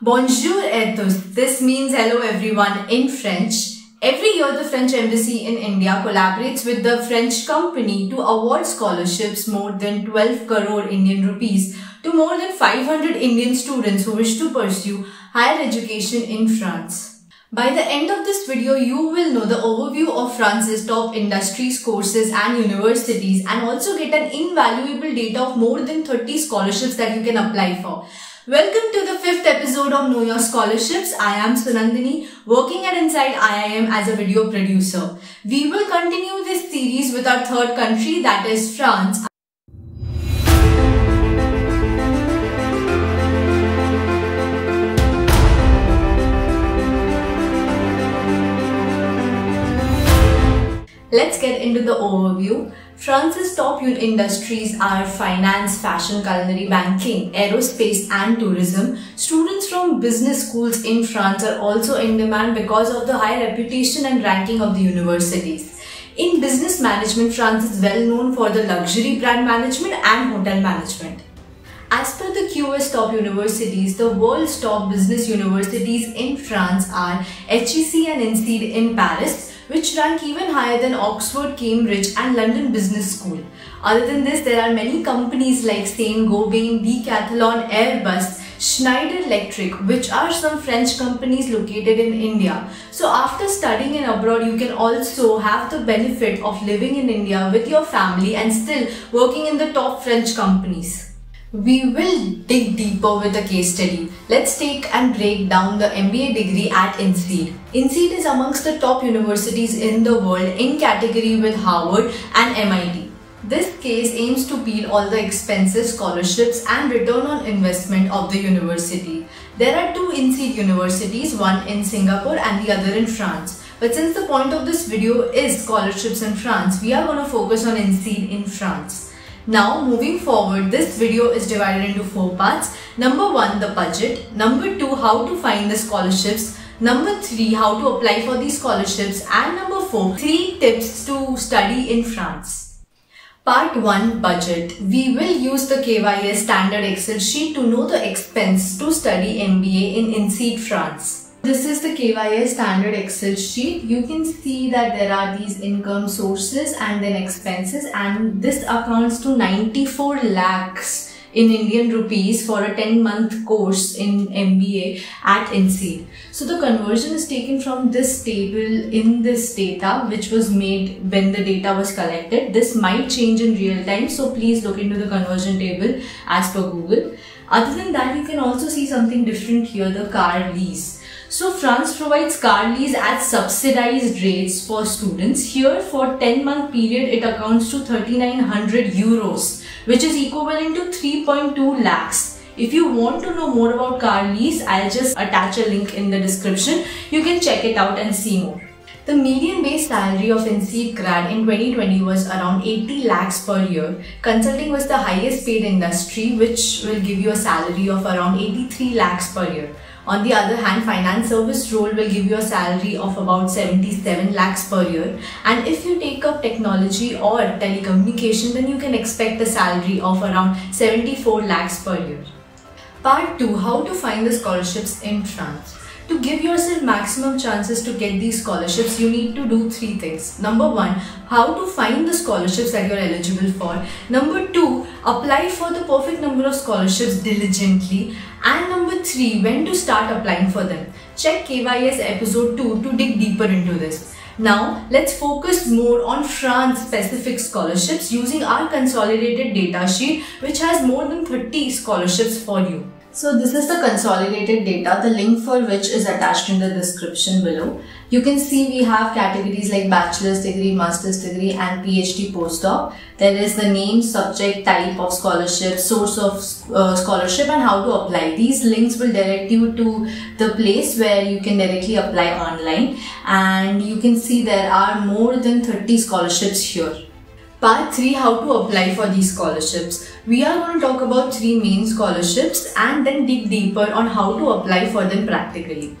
Bonjour et tous. This means hello everyone in French. Every year the French Embassy in India collaborates with the French company to award scholarships more than 12 crore Indian rupees to more than 500 Indian students who wish to pursue higher education in France. By the end of this video, you will know the overview of France's top industries, courses and universities and also get an invaluable data of more than 30 scholarships that you can apply for. Welcome to the fifth episode of Know Your Scholarships. I am Sunandini, working at Inside IIM as a video producer. We will continue this series with our third country that is France. Let's get into the overview. France's top industries are finance, fashion, culinary, banking, aerospace and tourism. Students from business schools in France are also in demand because of the high reputation and ranking of the universities. In business management, France is well known for the luxury brand management and hotel management. As per the QS top universities, the world's top business universities in France are HEC and INSEAD in Paris, which rank even higher than Oxford, Cambridge and London Business School. Other than this, there are many companies like Saint-Gobain, Decathlon, Airbus, Schneider Electric, which are some French companies located in India. So after studying in abroad, you can also have the benefit of living in India with your family and still working in the top French companies. We will dig deeper with a case study. Let's take and break down the MBA degree at INSEAD. INSEAD is amongst the top universities in the world in category with Harvard and MIT. This case aims to peel all the expenses, scholarships and return on investment of the university. There are two INSEAD universities, one in Singapore and the other in France. But since the point of this video is scholarships in France, we are going to focus on INSEAD in France. Now moving forward, this video is divided into four parts. Number one, the budget. Number two, how to find the scholarships. Number three, how to apply for these scholarships. And number four, three tips to study in France. Part 1 Budget. We will use the KYS standard Excel sheet to know the expense to study MBA in INSEAD France. This is the KYS standard Excel sheet. You can see that there are these income sources and then expenses and this accounts to 94 lakhs in Indian rupees for a 10 month course in MBA at INSEAD. So the conversion is taken from this table in this data which was made when the data was collected. This might change in real time so please look into the conversion table as per Google. Other than that you can also see something different here the car lease. So France provides car lease at subsidized rates for students. Here for 10 month period it accounts to 3900 euros which is equivalent to 3.2 lakhs. If you want to know more about car lease, I'll just attach a link in the description. You can check it out and see more. The median base salary of INSEAD grad in 2020 was around 80 lakhs per year. Consulting was the highest paid industry which will give you a salary of around 83 lakhs per year. On the other hand, finance service role will give you a salary of about 77 lakhs per year. And if you take up technology or telecommunication, then you can expect a salary of around 74 lakhs per year. Part 2. How to find the scholarships in France. To give yourself maximum chances to get these scholarships, you need to do three things. Number one, how to find the scholarships that you're eligible for. Number two, apply for the perfect number of scholarships diligently. And number three, when to start applying for them. Check KYS episode 2 to dig deeper into this. Now, let's focus more on France specific scholarships using our consolidated data sheet which has more than 30 scholarships for you. So this is the consolidated data, the link for which is attached in the description below. You can see we have categories like bachelor's degree, master's degree and PhD postdoc. There is the name, subject, type of scholarship, source of uh, scholarship and how to apply. These links will direct you to the place where you can directly apply online and you can see there are more than 30 scholarships here. Part 3 How to apply for these scholarships. We are going to talk about three main scholarships and then dig deeper on how to apply for them practically.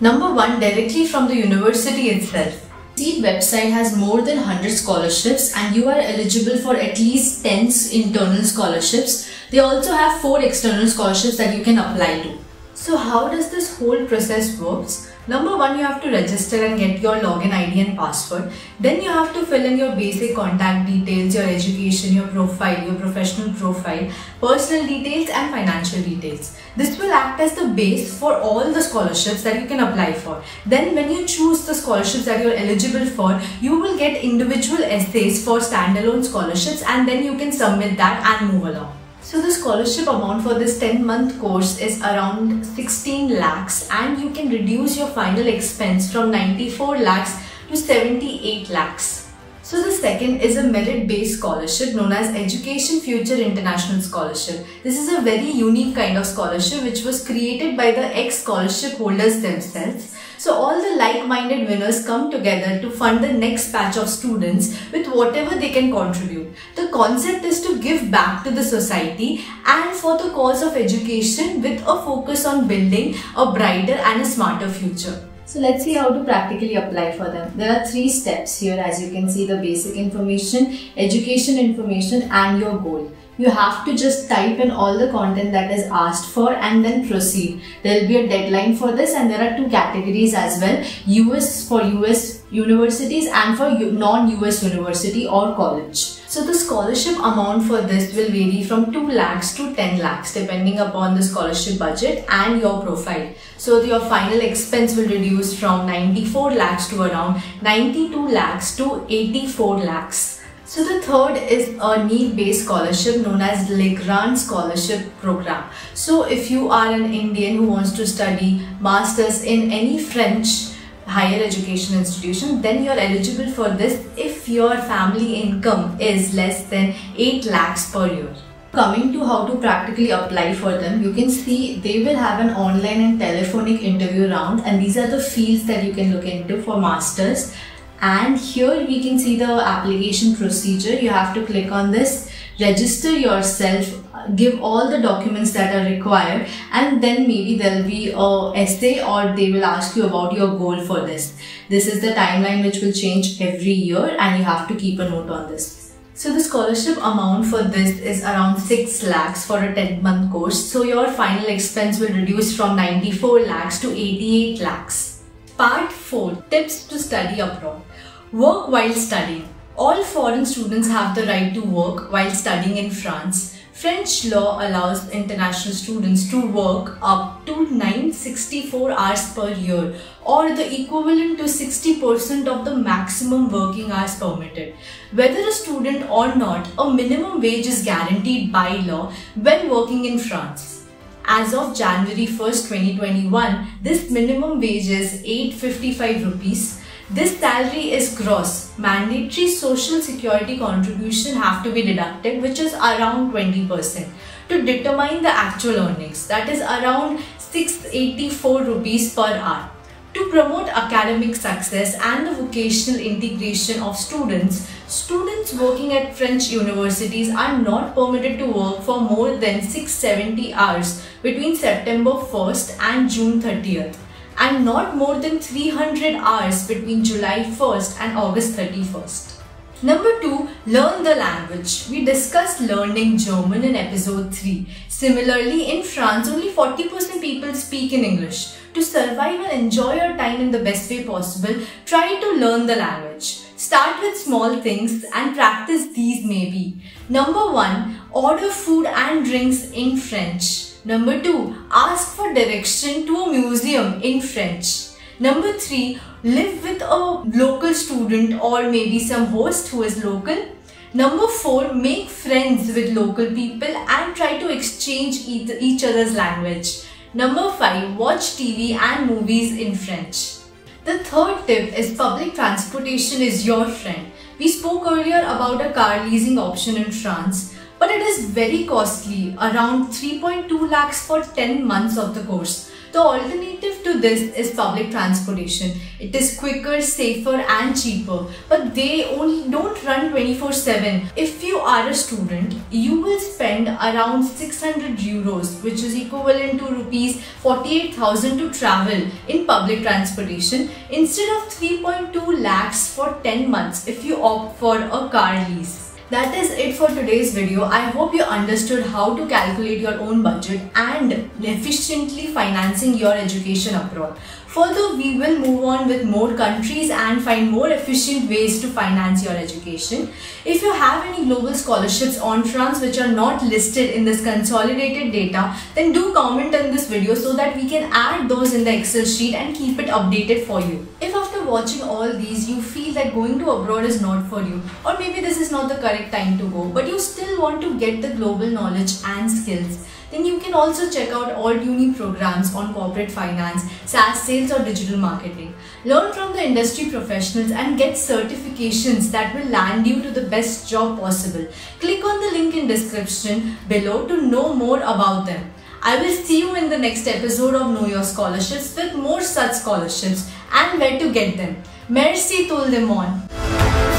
Number 1 Directly from the university itself. INSEAD website has more than 100 scholarships and you are eligible for at least 10 internal scholarships. They also have 4 external scholarships that you can apply to. So how does this whole process works? Number one, you have to register and get your login ID and password. Then you have to fill in your basic contact details, your education, your profile, your professional profile, personal details and financial details. This will act as the base for all the scholarships that you can apply for. Then when you choose the scholarships that you're eligible for, you will get individual essays for standalone scholarships and then you can submit that and move along. So the scholarship amount for this 10 month course is around 16 lakhs and you can reduce your final expense from 94 lakhs to 78 lakhs. So the second is a merit-based scholarship known as Education Future International Scholarship. This is a very unique kind of scholarship which was created by the ex-scholarship holders themselves so all the like-minded winners come together to fund the next batch of students with whatever they can contribute. The concept is to give back to the society and for the cause of education with a focus on building a brighter and a smarter future. So let's see how to practically apply for them. There are three steps here as you can see the basic information, education information and your goal you have to just type in all the content that is asked for and then proceed. There will be a deadline for this and there are two categories as well. US for US universities and for non-US university or college. So the scholarship amount for this will vary from 2 lakhs to 10 lakhs depending upon the scholarship budget and your profile. So your final expense will reduce from 94 lakhs to around 92 lakhs to 84 lakhs. So the third is a need-based scholarship known as Legrand Scholarship Program. So if you are an Indian who wants to study masters in any French higher education institution, then you're eligible for this if your family income is less than 8 lakhs per year. Coming to how to practically apply for them, you can see they will have an online and telephonic interview round and these are the fields that you can look into for masters and here we can see the application procedure you have to click on this register yourself give all the documents that are required and then maybe there'll be a essay or they will ask you about your goal for this this is the timeline which will change every year and you have to keep a note on this so the scholarship amount for this is around 6 lakhs for a 10 month course. So your final expense will reduce from 94 lakhs to 88 lakhs. Part 4 Tips to study abroad. Work while studying. All foreign students have the right to work while studying in France. French law allows international students to work up to 964 hours per year or the equivalent to 60% of the maximum working hours permitted. Whether a student or not, a minimum wage is guaranteed by law when working in France. As of January 1st, 2021, this minimum wage is 855 rupees this salary is gross. Mandatory social security contribution have to be deducted which is around 20% to determine the actual earnings that is around 684 rupees per hour. To promote academic success and the vocational integration of students, students working at French universities are not permitted to work for more than 670 hours between September 1st and June 30th and not more than 300 hours between July 1st and August 31st. Number 2. Learn the language. We discussed learning German in episode 3. Similarly, in France, only 40% people speak in English. To survive and enjoy your time in the best way possible, try to learn the language. Start with small things and practice these maybe. Number 1. Order food and drinks in French. Number 2. Ask for direction to a museum in French. Number 3. Live with a local student or maybe some host who is local. Number 4. Make friends with local people and try to exchange each other's language. Number 5. Watch TV and movies in French. The third tip is public transportation is your friend. We spoke earlier about a car leasing option in France but it is very costly, around 3.2 lakhs for 10 months of the course. The alternative to this is public transportation. It is quicker, safer and cheaper, but they only don't run 24-7. If you are a student, you will spend around 600 euros, which is equivalent to rupees 48,000 to travel in public transportation instead of 3.2 lakhs for 10 months if you opt for a car lease. That is it for today's video. I hope you understood how to calculate your own budget and efficiently financing your education abroad. Further, we will move on with more countries and find more efficient ways to finance your education. If you have any global scholarships on France which are not listed in this consolidated data, then do comment on this video so that we can add those in the Excel sheet and keep it updated for you. If watching all these you feel that going to abroad is not for you or maybe this is not the correct time to go but you still want to get the global knowledge and skills then you can also check out Alt Uni programs on corporate finance, SaaS sales or digital marketing. Learn from the industry professionals and get certifications that will land you to the best job possible. Click on the link in description below to know more about them. I will see you in the next episode of Know Your Scholarships with more such scholarships and where to get them. Merci tout le monde.